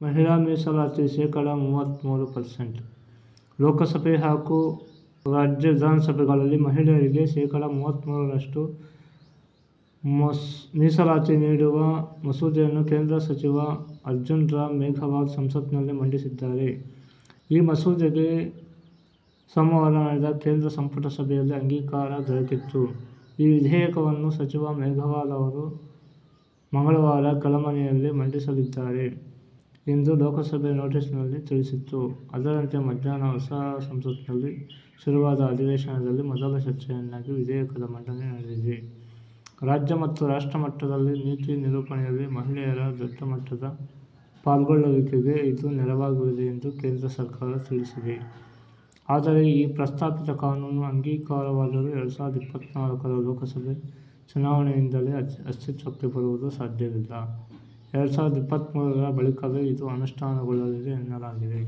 ಮಹಿಳಾ ಮೀಸಲಾತಿ ಶೇಕಡ ಮೂವತ್ತ್ಮೂರು ಪರ್ಸೆಂಟ್ ಲೋಕಸಭೆ ಹಾಗೂ ರಾಜ್ಯ ವಿಧಾನಸಭೆಗಳಲ್ಲಿ ಮಹಿಳೆಯರಿಗೆ ಶೇಕಡ ಮೂವತ್ಮೂರರಷ್ಟು ಮೀಸಲಾತಿ ನೀಡುವ ಮಸೂದೆಯನ್ನು ಕೇಂದ್ರ ಸಚಿವ ಅರ್ಜುನ್ ರಾಮ್ ಮೇಘವಾಲ್ ಸಂಸತ್ನಲ್ಲಿ ಮಂಡಿಸಿದ್ದಾರೆ. ಈ ಮಸೂದೆಗೆ ಸೋಮವಾರ ನಡೆದ ಕೇಂದ್ರ ಸಂಪುಟ ಸಭೆಯಲ್ಲಿ ಅಂಗೀಕಾರ ದೊರಕಿತ್ತು. ಈ ವಿಧೇಯಕವನ್ನು ಸಚಿವ ಮೇಘವಾಲ್ ಅವರು ಮಂಗಳವಾರ ಕೆಳಮನೆಯಲ್ಲಿ ಮಂಡಿಸಲಿದ್ದಾರೆ ಎಂದು ಲೋಕಸಭೆ ನೋಟಿಸ್ನಲ್ಲಿ ತಿಳಿಸಿತ್ತು. ಅದರಂತೆ ಮಧ್ಯಾಹ್ನ ಹೊಸ ಸಂಸತ್ನಲ್ಲಿ ಶುರುವಾದ ಅಧಿವೇಶನದಲ್ಲಿ ಮೊದಲ ಚರ್ಚೆಯನ್ನಾಗಿ ವಿಧೇಯಕದ ಮಂಡನೆ ನಡೆದಿದೆ. ರಾಜ್ಯ ಮತ್ತು ರಾಷ್ಟ್ರ ಮಟ್ಟದಲ್ಲಿ ನೀತಿ ನಿರೂಪಣೆಯಲ್ಲಿ ಮಹಿಳೆಯರ ದೊಡ್ಡ ಮಟ್ಟದ ಪಾಲ್ಗೊಳ್ಳುವಿಕೆಗೆ ಇದು ನೆರವಾಗಲಿದೆ ಎಂದು ಕೇಂದ್ರ ಸರ್ಕಾರ ತಿಳಿಸಿದೆ. ಆದರೆ ಈ ಪ್ರಸ್ತಾಪಿತ ಕಾನೂನು ಅಂಗೀಕಾರವಾದರೂ ಎರಡು ಸಾವಿರದ ಇಪ್ಪತ್ನಾಲ್ಕರ ಲೋಕಸಭೆ ಚುನಾವಣೆಯಿಂದಲೇ ಅಸ್ತಿತ್ವಕ್ಕೆ ಬರುವುದು ಸಾಧ್ಯವಿಲ್ಲ. ಎರಡು ಸಾವಿರದ ಇಪ್ಪತ್ತ್ಮೂರರ ಬಳಿಕವೇ ಇದು ಅನುಷ್ಠಾನಗೊಳ್ಳಲಿದೆ ಎನ್ನಲಾಗಿದೆ.